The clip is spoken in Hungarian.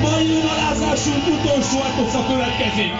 Mai önalázásunk utolsó eposza következik.